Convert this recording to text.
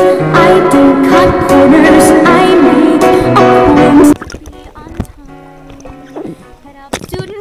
i do cut corners i student